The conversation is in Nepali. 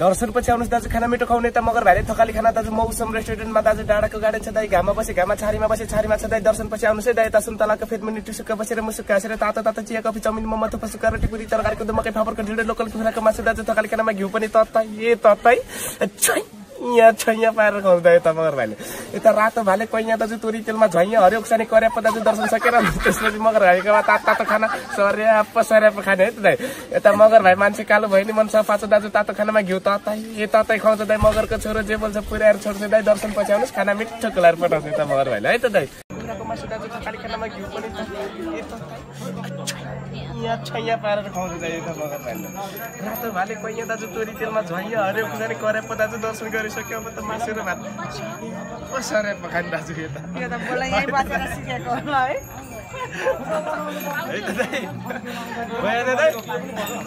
दर्शनपछि आउनुहोस् दाजु खाना मिठो खुवाउने त मगर भाइले थकाली खाना दाजु मौसम रेस्टुरेन्टमा दाजु डाँडाको गार्डन छ दाइ घाममा बसे घाममा छारीमा बसे छारीमा छ दाइ दर्शनपछि आउनुहोस् है दाइ यता सुन्तलाको फेदमुनि टुसुक्क बसेर मुसुक्क हाँसेर तातो तातो चिया कफी चाउमिन मोमो थुक्पा सुक्का रोटी पुरी तरकारीको दुमकै फापरको ढिँडो लोकल कुखुराको मासु दाजु थकाली खानामा घिउ पनि तत्ता ए तत्तै यहाँ छैया पारेर खुवाउँदा यता मगर भाइले यता रातो भाले कैया दाजु तोरी तेलमा झैया हरियो खुर्सानी दाजु दर्शन सकेर त्यसपछि मगर भाइकोमा तातो तातो खाना। सर्याप सर्याप खाने है त दाइ। यता मगर भाइ मान्छे कालो भयो नि मन सफा छ दाजु तातो खानामा घिउ ततै ए ततै खुवाउँछ दाइ। मगरको छोरो जे बोल्छ पुऱ्याएर छोड्छ दाइ। दर्शन पछि आउनुहोस् खाना मिठो खुलाएर पठाउँछ यता मगर भाइले है त दाइ। दाजु यहाँ छैया पारेर खुवाउँछ दाइ यता मगर भाइले रातो भाले कैया दाजु तोरी तेलमा झैया हरियो खुर्सानी कर्याप दाजु दर्शन गरिसक्यो अब त मासु र भात कसरी पखान दाजु यो त। है। त त